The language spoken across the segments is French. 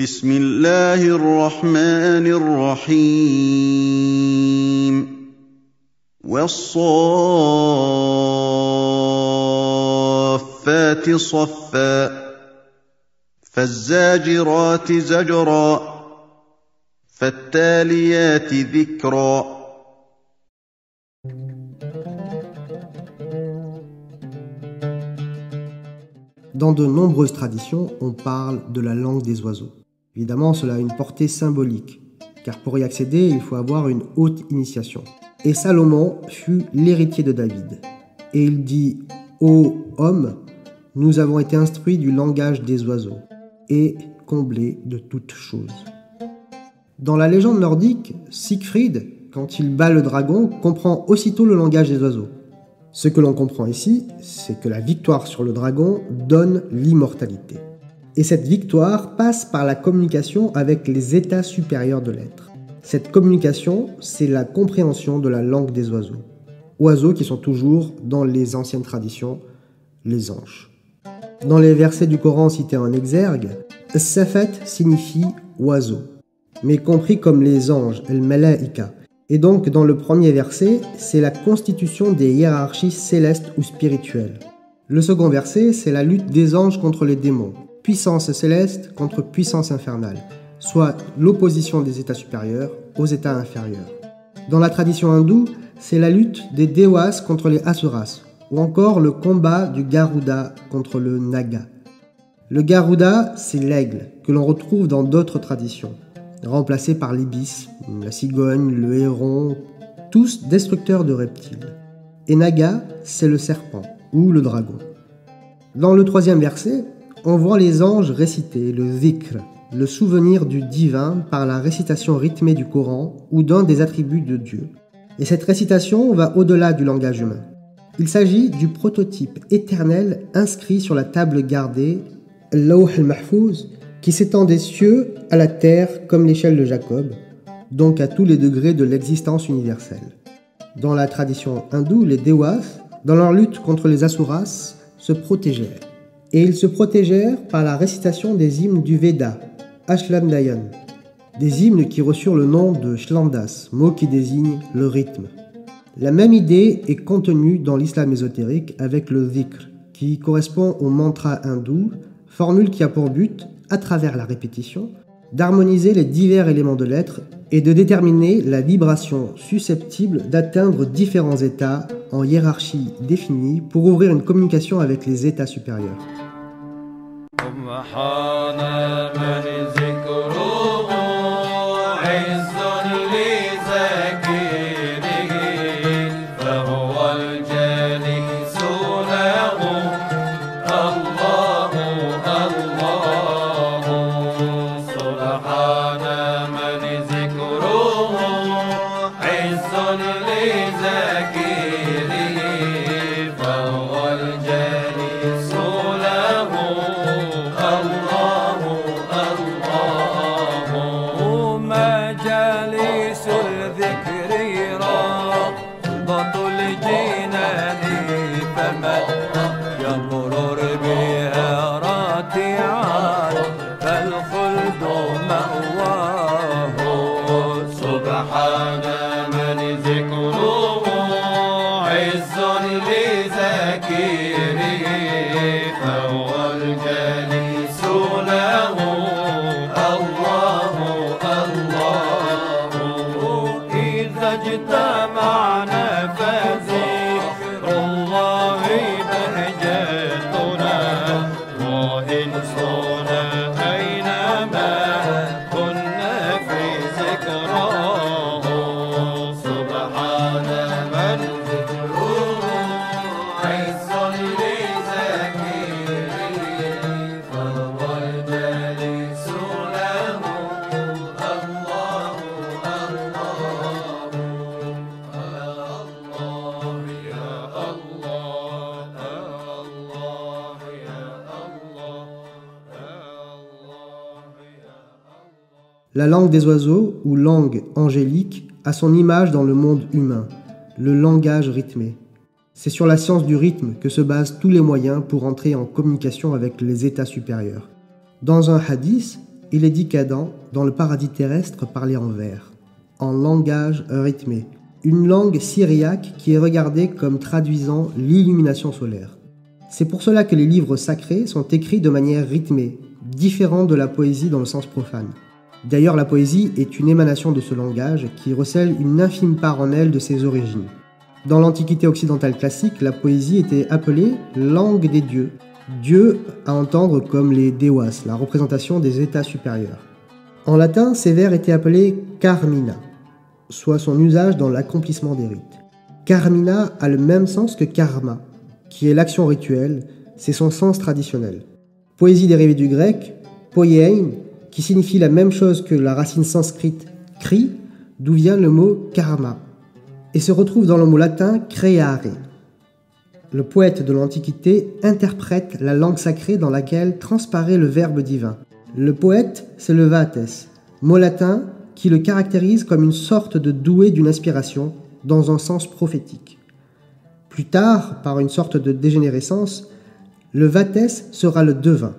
بسم الله الرحمن الرحيم والصافات صفا فالزاجرات زجرا فالتاليات ذكرا Dans de nombreuses traditions, on parle de la langue des oiseaux. Évidemment, cela a une portée symbolique, car pour y accéder, il faut avoir une haute initiation. Et Salomon fut l'héritier de David. Et il dit Ô homme, nous avons été instruits du langage des oiseaux, et comblés de toutes choses. Dans la légende nordique, Siegfried, quand il bat le dragon, comprend aussitôt le langage des oiseaux. Ce que l'on comprend ici, c'est que la victoire sur le dragon donne l'immortalité. Et cette victoire passe par la communication avec les états supérieurs de l'être. Cette communication, c'est la compréhension de la langue des oiseaux. Oiseaux qui sont toujours, dans les anciennes traditions, les anges. Dans les versets du Coran cités en exergue, Safat signifie oiseau, mais compris comme les anges, el malaika et donc, dans le premier verset, c'est la constitution des hiérarchies célestes ou spirituelles. Le second verset, c'est la lutte des anges contre les démons, puissance céleste contre puissance infernale, soit l'opposition des états supérieurs aux états inférieurs. Dans la tradition hindoue, c'est la lutte des Dewas contre les Asuras, ou encore le combat du Garuda contre le Naga. Le Garuda, c'est l'aigle, que l'on retrouve dans d'autres traditions remplacés par l'ibis, la cigogne, le héron, tous destructeurs de reptiles. Et Naga, c'est le serpent ou le dragon. Dans le troisième verset, on voit les anges réciter le dhikr, le souvenir du divin par la récitation rythmée du Coran ou d'un des attributs de Dieu. Et cette récitation va au-delà du langage humain. Il s'agit du prototype éternel inscrit sur la table gardée, Lawh al-Mahfouz, qui s'étend des cieux à la terre comme l'échelle de Jacob, donc à tous les degrés de l'existence universelle. Dans la tradition hindoue, les Dewas, dans leur lutte contre les Asuras, se protégèrent. Et ils se protégèrent par la récitation des hymnes du Veda, Ashlamdayan, des hymnes qui reçurent le nom de Shlandas, mot qui désigne le rythme. La même idée est contenue dans l'islam ésotérique avec le dhikr, qui correspond au mantra hindou, formule qui a pour but à travers la répétition, d'harmoniser les divers éléments de l'être et de déterminer la vibration susceptible d'atteindre différents états en hiérarchie définie pour ouvrir une communication avec les états supérieurs. سبحان من La langue des oiseaux, ou langue angélique, a son image dans le monde humain, le langage rythmé. C'est sur la science du rythme que se basent tous les moyens pour entrer en communication avec les états supérieurs. Dans un hadith, il est dit qu'Adam, dans le paradis terrestre, parlait en vers, en langage rythmé, une langue syriaque qui est regardée comme traduisant l'illumination solaire. C'est pour cela que les livres sacrés sont écrits de manière rythmée, différente de la poésie dans le sens profane. D'ailleurs, la poésie est une émanation de ce langage qui recèle une infime part en elle de ses origines. Dans l'Antiquité occidentale classique, la poésie était appelée langue des dieux. Dieu à entendre comme les dewas, la représentation des états supérieurs. En latin, ces vers étaient appelés carmina, soit son usage dans l'accomplissement des rites. Carmina a le même sens que karma, qui est l'action rituelle, c'est son sens traditionnel. Poésie dérivée du grec, poiein, qui signifie la même chose que la racine sanscrite cri, d'où vient le mot karma, et se retrouve dans le mot latin creare. Le poète de l'Antiquité interprète la langue sacrée dans laquelle transparaît le verbe divin. Le poète, c'est le vates, mot latin qui le caractérise comme une sorte de doué d'une inspiration dans un sens prophétique. Plus tard, par une sorte de dégénérescence, le vates sera le devin,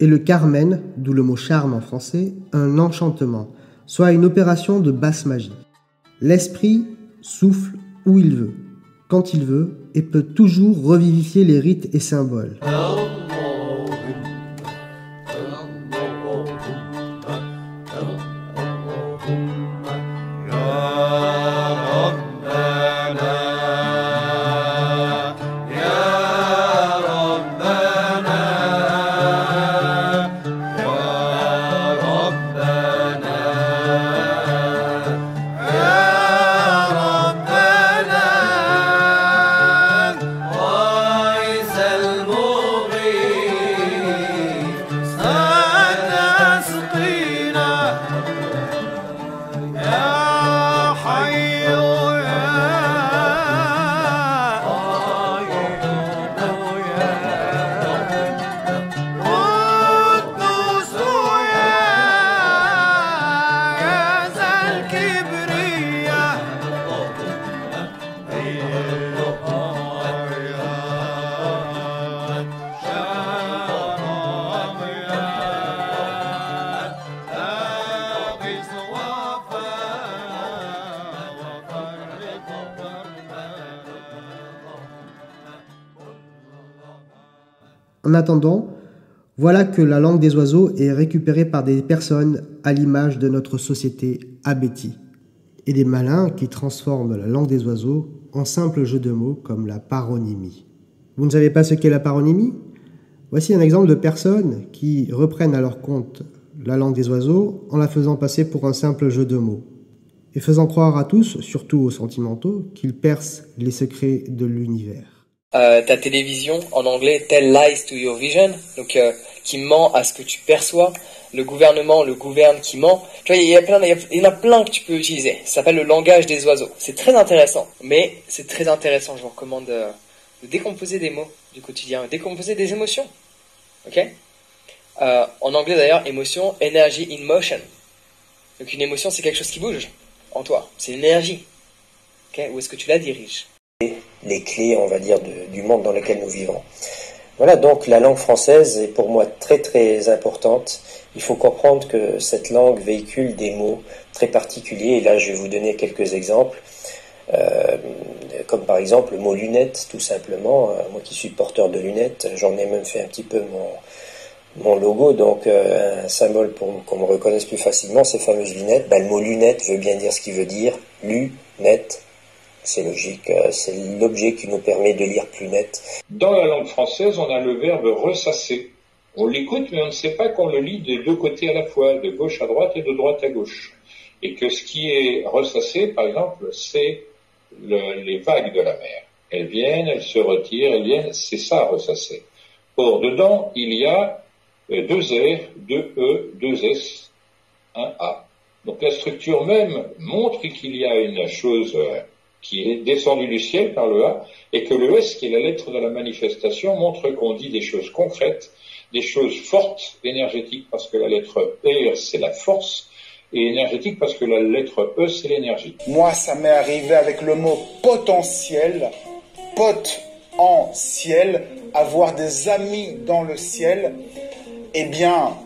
et le carmen, d'où le mot charme en français, un enchantement, soit une opération de basse magie. L'esprit souffle où il veut, quand il veut, et peut toujours revivifier les rites et symboles. En attendant, voilà que la langue des oiseaux est récupérée par des personnes à l'image de notre société abétie, et des malins qui transforment la langue des oiseaux en simple jeu de mots comme la paronymie. Vous ne savez pas ce qu'est la paronymie? Voici un exemple de personnes qui reprennent à leur compte la langue des oiseaux en la faisant passer pour un simple jeu de mots, et faisant croire à tous, surtout aux sentimentaux, qu'ils percent les secrets de l'univers euh, ta télévision en anglais tell lies to your vision, donc euh, qui ment à ce que tu perçois. Le gouvernement le gouverne qui ment. Tu vois, il y a plein, il y en a plein que tu peux utiliser. Ça s'appelle le langage des oiseaux. C'est très intéressant, mais c'est très intéressant. Je vous recommande de, de, décomposer des mots du quotidien, décomposer des émotions. Ok? Euh, En anglais d'ailleurs, émotion, energy in motion. Donc une émotion, c'est quelque chose qui bouge en toi. C'est l'énergie. Ok? Où est-ce que tu la diriges? Les clés, on va dire, du monde dans lequel nous vivons. Voilà, donc la langue française est pour moi très très importante. Il faut comprendre que cette langue véhicule des mots très particuliers, et là je vais vous donner quelques exemples. Euh, comme par exemple le mot lunette, tout simplement. Euh, moi qui suis porteur de lunettes, j'en ai même fait un petit peu mon, logo, donc euh, un symbole pour qu'on me reconnaisse plus facilement, ces fameuses lunettes. Ben, le mot lunette veut bien dire ce qu'il veut dire, lunette, c'est logique, euh, c'est l'objet qui nous permet de lire plus net. Dans la langue française, on a le verbe ressasser. On l'écoute, mais on ne sait pas qu'on le lit de deux côtés à la fois, de gauche à droite et de droite à gauche. Et que ce qui est ressassé, par exemple, c'est les vagues de la mer. Elles viennent, elles se retirent, elles viennent, c'est ça ressasser. Or, dedans, il y a euh, deux R, deux E, deux S, un A. Donc la structure même montre qu'il y a une chose euh, qui est descendu du ciel par le A, et que le S, qui est la lettre de la manifestation, montre qu'on dit des choses concrètes, des choses fortes, énergétiques, parce que la lettre R, c'est la force, et énergétique parce que la lettre E, c'est l'énergie. Moi, ça m'est arrivé avec le mot potentiel, pot en ciel, avoir des amis dans le ciel. Eh bien,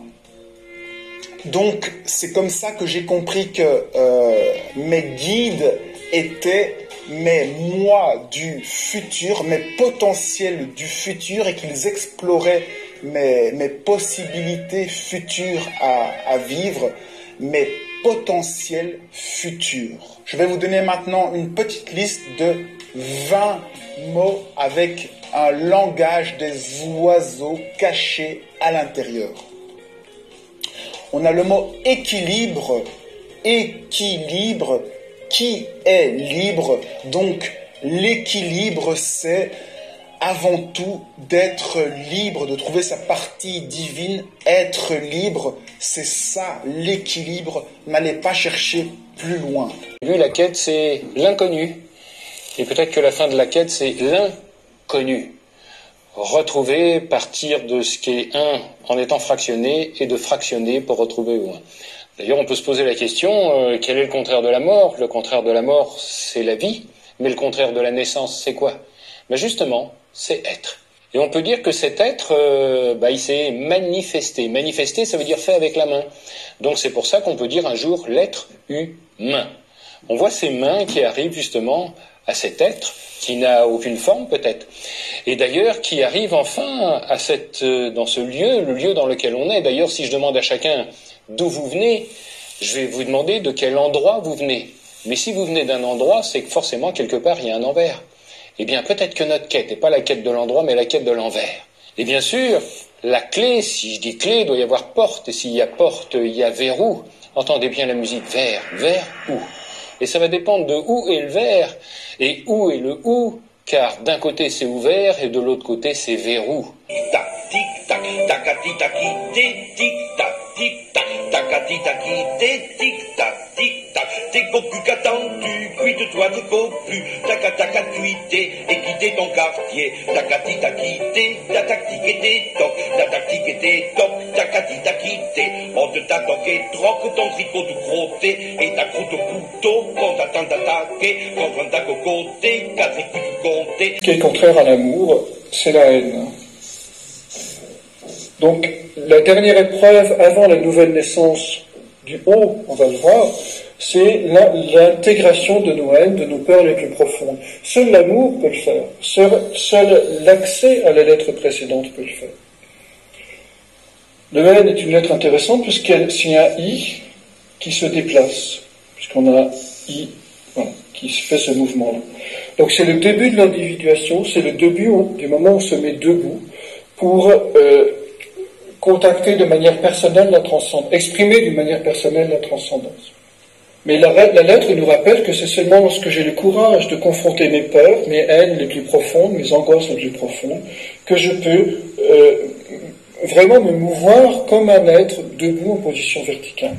Donc c'est comme ça que j'ai compris que euh, mes guides étaient mes moi du futur, mes potentiels du futur et qu'ils exploraient mes, possibilités futures à, à vivre, mes potentiels futurs. Je vais vous donner maintenant une petite liste de 20 mots avec un langage des oiseaux caché à l'intérieur. On a le mot équilibre, équilibre, qui est libre? Donc l'équilibre, c'est avant tout d'être libre, de trouver sa partie divine, être libre, c'est ça l'équilibre. N'allez pas chercher plus loin. Lui, la quête, c'est l'inconnu. Et peut-être que la fin de la quête, c'est l'inconnu. Retrouver, partir de ce qui est un en étant fractionné et de fractionner pour retrouver un. D'ailleurs, on peut se poser la question, euh, quel est le contraire de la mort? Le contraire de la mort, c'est la vie, mais le contraire de la naissance, c'est quoi? Ben Justement, c'est être. Et on peut dire que cet être, euh, bah, il s'est manifesté. Manifesté, ça veut dire fait avec la main. Donc c'est pour ça qu'on peut dire un jour l'être humain. On voit ces mains qui arrivent justement à cet être qui n'a aucune forme peut-être. Et d'ailleurs qui arrive enfin à cette, euh, dans ce lieu, le lieu dans lequel on est. D'ailleurs, si je demande à chacun d'où vous venez, je vais vous demander de quel endroit vous venez. Mais si vous venez d'un endroit, c'est que forcément quelque part il y a un envers. Eh bien, peut-être que notre quête n'est pas la quête de l'endroit, mais la quête de l'envers. Et bien sûr, la clé, si je dis clé, doit y avoir porte. Et s'il y a porte, il y a verrou. Entendez bien la musique vers, vers où? Et ça va dépendre de où est le vers et où est le où, car d'un côté c'est ouvert et de l'autre côté c'est verrou. T'es cocu qu'attendu, cuite-toi de cocu, taca taca cuité, et quitter ton quartier, tacati t'a quitté, ta tactique était toc, ta tactique était toc, tacati t'a quitté, on te t'a toqué, troque ton tricot tout crotté, et ta croûte au couteau, quand t'attends d'attaquer, contre ta cocoté, quatre écus tout compté. Ce qui est contraire à l'amour, c'est la haine. Donc, la dernière épreuve avant la nouvelle naissance du haut, on va le voir, c'est l'intégration de nos haines, de nos peurs les plus profondes. Seul l'amour peut le faire. Seul, l'accès à la lettre précédente peut le faire. Le haine est une lettre intéressante puisqu'il y a un i qui se déplace, puisqu'on a i qui fait ce mouvement-là. Donc c'est le début de l'individuation, c'est le début du moment où on se met debout pour euh, contacter de manière personnelle la transcendance, exprimer d'une manière personnelle la transcendance. Mais la, lettre nous rappelle que c'est seulement lorsque j'ai le courage de confronter mes peurs, mes haines les plus profondes, mes angoisses les plus profondes, que je peux euh, vraiment me mouvoir comme un être debout en position verticale.